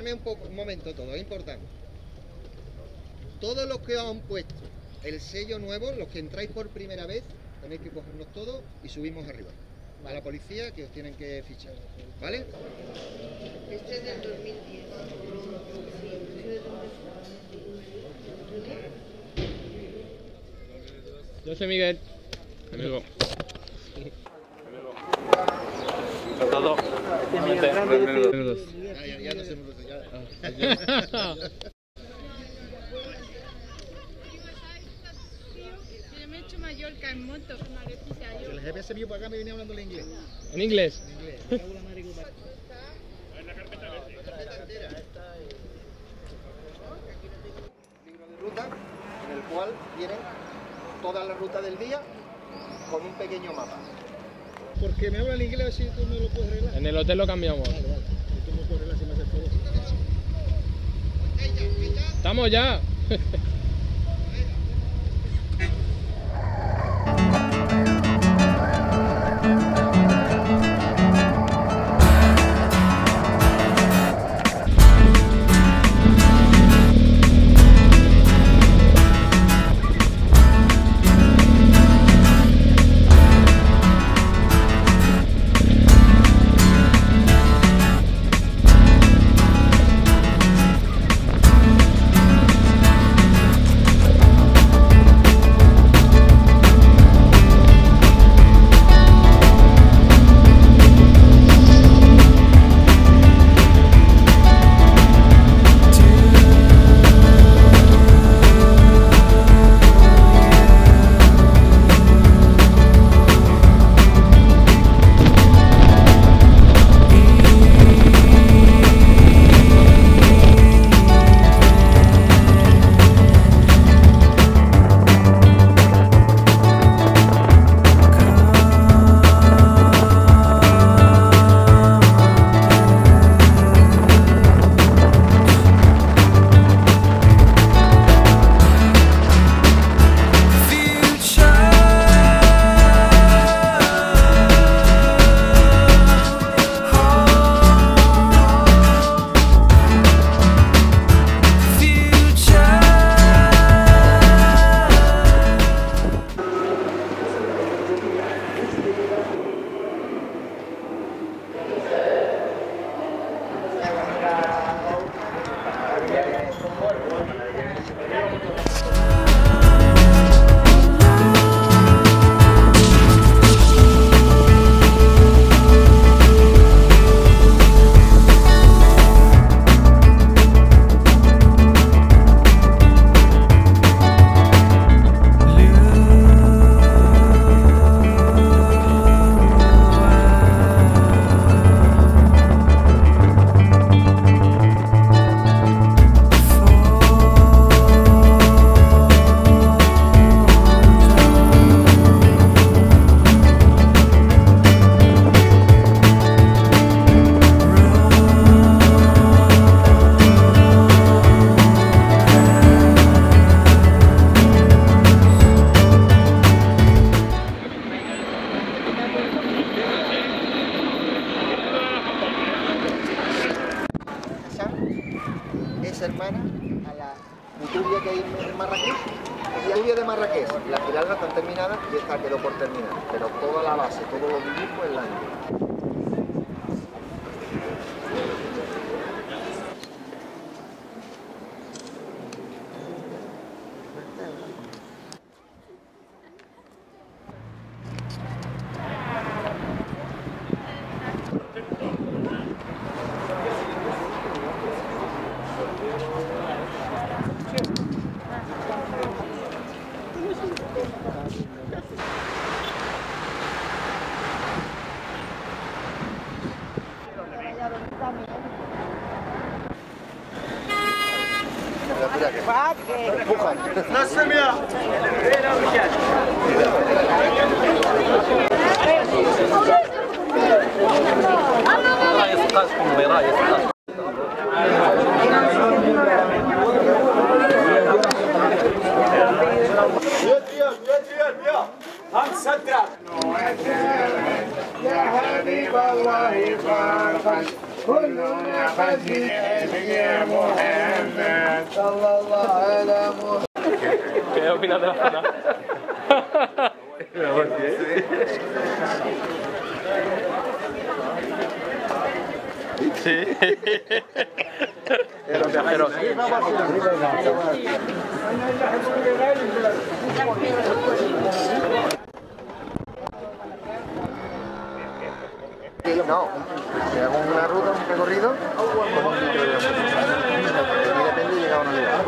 escucharme un poco, un momento todo, es importante. Todos los que os han puesto el sello nuevo, los que entráis por primera vez, tenéis que cogernos todos y subimos arriba. A la policía que os tienen que fichar. ¿Vale? Este es del 2010. Yo soy Miguel. Amigo. Todo. Ya, ya, ya no se en El GPS mío para acá me viene hablando en inglés. En inglés. libro de ruta en el cual vienen toda la ruta del día con un pequeño mapa. Porque me habla en inglés así tú me lo puedes arreglar. En el hotel lo cambiamos. Y tú me puedes arreglar si me haces todo. Estamos ya. Bu kadar. Nasılsın ya? الله يسقطكم بيضاء يسقطكم هم صدرك يا حبيب الله فارفش كلنا خزي يا محمد ¿Qué opinas de la zona? Sí. Viajeros. No, te hago una ruta, un recorrido con un litro de gasolina. Y depende de llegar o no llegar.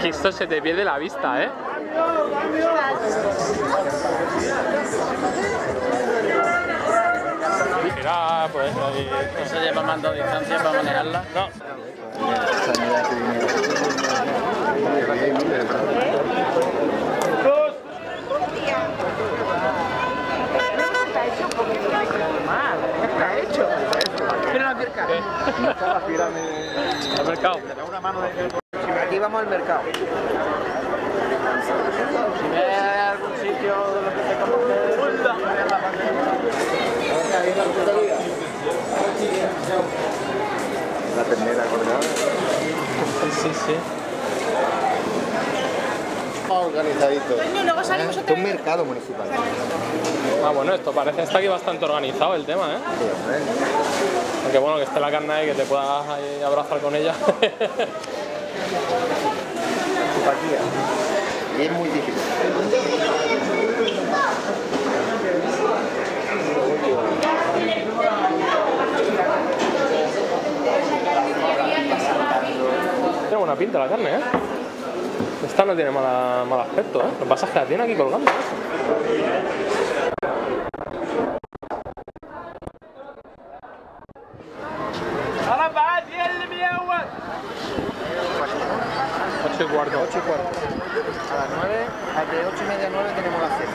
Que esto se te pierde la vista, ¿eh? Mira, pues ahí. ¿No se lleva de distancia para manejarla? No. Al mercado. Aquí vamos al mercado. Si ves algún sitio de lo que te conoces, La ternera colgada. Sí, sí. Organizadito. Esto es un mercado municipal. Ah, bueno, esto parece estar aquí bastante organizado el tema, ¿eh? Aunque bueno, que esté la carne ahí, que te puedas ahí abrazar con ella. Y es muy difícil. tiene buena pinta la carne, ¿eh? Esta no tiene mala- mal aspecto, ¿eh? Lo que pasa es que la tiene aquí colgando. Ocho y cuarto. 8 y cuarto. A las 9, de 8 y media a 9 tenemos la cena.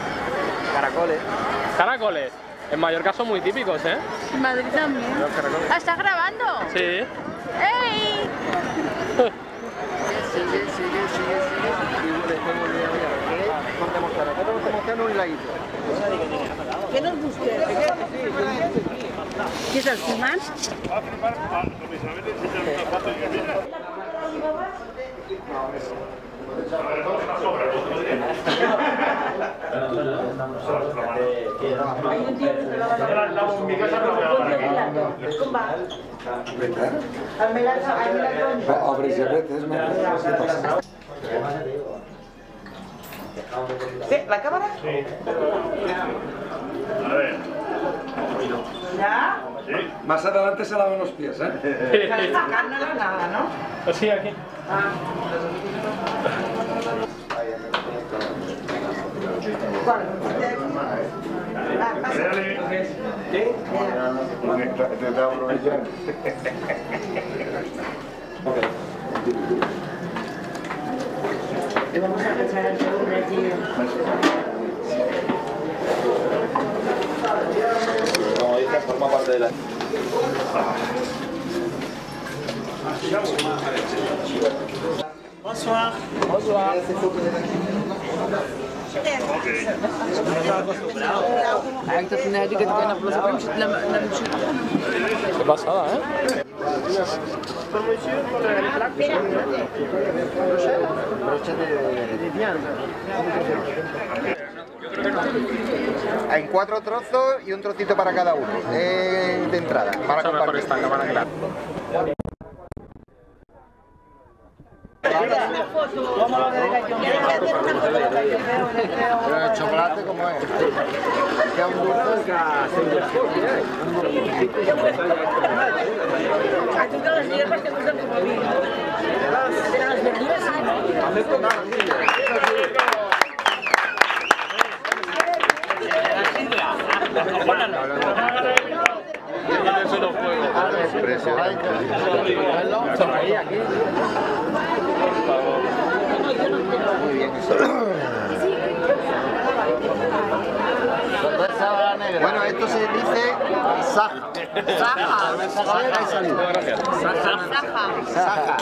Caracoles. Caracoles. En Mallorca son muy típicos, ¿eh? En Madrid también. Ah, ¿estás grabando? Sí. ¡Ey! Sigue, sigue, sigue, sigue. A. ¿Qué? Corte mortano. ¿Qué corte mortano y la isla? ¿Qué nos busca? ¿Qué es Simán? ¿La cámara? ¿Ya? Más adelante se lavan los pies, ¿eh? Sacárnosla nada, ¿no? Sí, aquí. Te está aprovechando. Le vamos a pasar al segundo allí. como dices, forma parte de la... Qué pasada, ¿eh? En cuatro trozos y un trocito para cada uno. eh, de entrada. Para compartir. esta cámara que la. Pero el chocolate, ¿cómo es? Que es un dulce. Muy bien. Bueno, esto se dice saja. Saja. Saja y salud. Gracias. Saja.